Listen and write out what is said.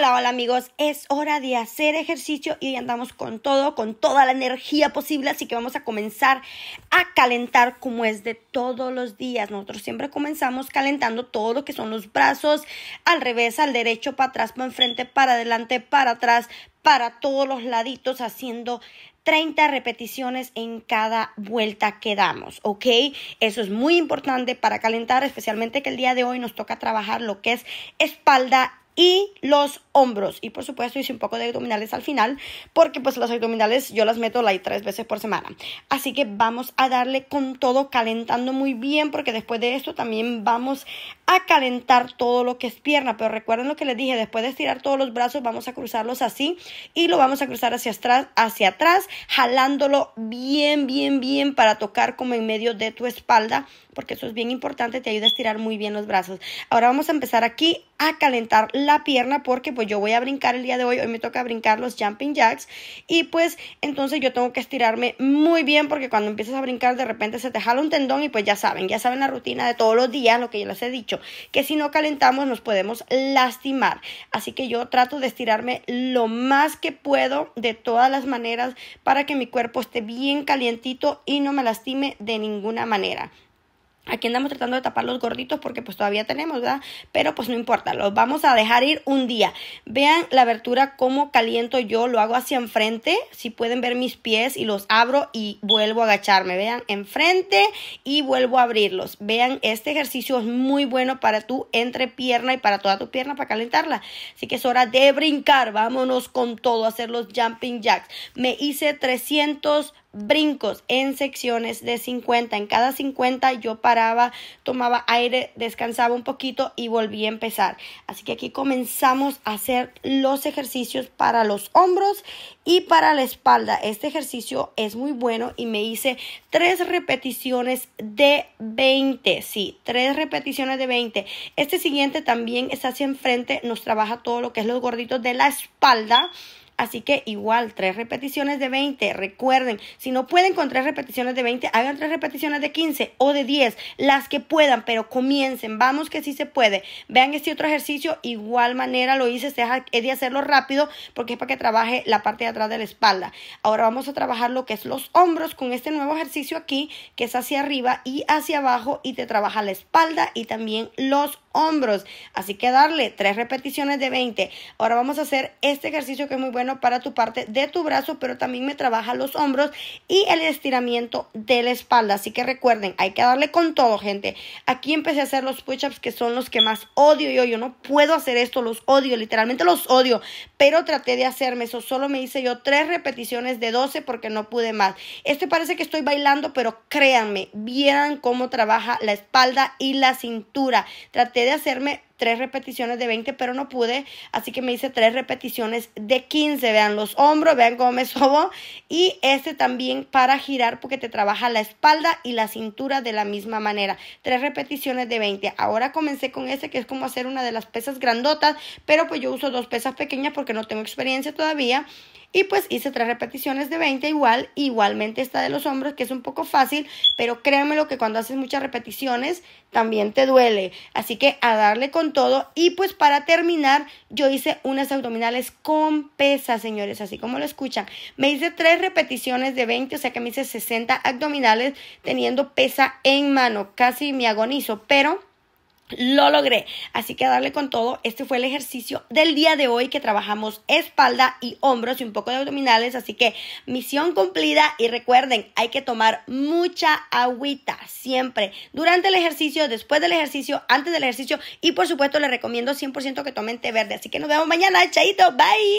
Hola, hola amigos, es hora de hacer ejercicio y andamos con todo, con toda la energía posible, así que vamos a comenzar a calentar como es de todos los días. Nosotros siempre comenzamos calentando todo lo que son los brazos, al revés, al derecho, para atrás, para enfrente, para adelante, para atrás, para todos los laditos, haciendo 30 repeticiones en cada vuelta que damos, ¿ok? Eso es muy importante para calentar, especialmente que el día de hoy nos toca trabajar lo que es espalda y los hombros. Y por supuesto hice un poco de abdominales al final, porque pues los abdominales yo las meto like tres veces por semana. Así que vamos a darle con todo calentando muy bien, porque después de esto también vamos a calentar todo lo que es pierna. Pero recuerden lo que les dije, después de estirar todos los brazos vamos a cruzarlos así y lo vamos a cruzar hacia atrás, hacia atrás, jalándolo bien, bien, bien para tocar como en medio de tu espalda, porque eso es bien importante, te ayuda a estirar muy bien los brazos. Ahora vamos a empezar aquí a calentar la pierna porque pues yo voy a brincar el día de hoy, hoy me toca brincar los jumping jacks y pues entonces yo tengo que estirarme muy bien porque cuando empiezas a brincar de repente se te jala un tendón y pues ya saben, ya saben la rutina de todos los días, lo que yo les he dicho, que si no calentamos nos podemos lastimar. Así que yo trato de estirarme lo más que puedo de todas las maneras para que mi cuerpo esté bien calientito y no me lastime de ninguna manera. Aquí andamos tratando de tapar los gorditos porque pues todavía tenemos, ¿verdad? Pero pues no importa, los vamos a dejar ir un día. Vean la abertura, cómo caliento yo, lo hago hacia enfrente. Si pueden ver mis pies y los abro y vuelvo a agacharme. Vean, enfrente y vuelvo a abrirlos. Vean, este ejercicio es muy bueno para tu entrepierna y para toda tu pierna para calentarla. Así que es hora de brincar. Vámonos con todo, hacer los jumping jacks. Me hice 300 brincos en secciones de 50. En cada 50 yo paraba, tomaba aire, descansaba un poquito y volví a empezar. Así que aquí comenzamos a hacer los ejercicios para los hombros y para la espalda. Este ejercicio es muy bueno y me hice tres repeticiones de 20. Sí, tres repeticiones de 20. Este siguiente también está hacia enfrente, nos trabaja todo lo que es los gorditos de la espalda. Así que igual, tres repeticiones de 20. Recuerden, si no pueden con tres repeticiones de 20, hagan tres repeticiones de 15 o de 10, las que puedan, pero comiencen. Vamos que sí se puede. Vean este otro ejercicio, igual manera lo hice, he de hacerlo rápido porque es para que trabaje la parte de atrás de la espalda. Ahora vamos a trabajar lo que es los hombros con este nuevo ejercicio aquí, que es hacia arriba y hacia abajo y te trabaja la espalda y también los hombros. Así que darle tres repeticiones de 20. Ahora vamos a hacer este ejercicio que es muy para tu parte de tu brazo, pero también me trabaja los hombros y el estiramiento de la espalda. Así que recuerden, hay que darle con todo, gente. Aquí empecé a hacer los push-ups que son los que más odio yo. Yo no puedo hacer esto, los odio, literalmente los odio, pero traté de hacerme eso. Solo me hice yo tres repeticiones de 12 porque no pude más. Este parece que estoy bailando, pero créanme, vieran cómo trabaja la espalda y la cintura. Traté de hacerme tres repeticiones de 20, pero no pude, así que me hice tres repeticiones de 15. Vean los hombros, vean cómo me sobo. Y este también para girar porque te trabaja la espalda y la cintura de la misma manera. Tres repeticiones de 20. Ahora comencé con este que es como hacer una de las pesas grandotas, pero pues yo uso dos pesas pequeñas porque no tengo experiencia todavía. Y pues hice tres repeticiones de 20 igual, igualmente esta de los hombros, que es un poco fácil, pero créanme lo que cuando haces muchas repeticiones también te duele. Así que a darle con todo. Y pues para terminar, yo hice unas abdominales con pesas, señores, así como lo escuchan. Me hice tres repeticiones de 20, o sea que me hice 60 abdominales teniendo pesa en mano. Casi me agonizo, pero lo logré. Así que darle con todo. Este fue el ejercicio del día de hoy que trabajamos espalda y hombros y un poco de abdominales. Así que misión cumplida. Y recuerden, hay que tomar mucha agüita siempre. Durante el ejercicio, después del ejercicio, antes del ejercicio. Y por supuesto les recomiendo 100% que tomen té verde. Así que nos vemos mañana. Chaito. Bye.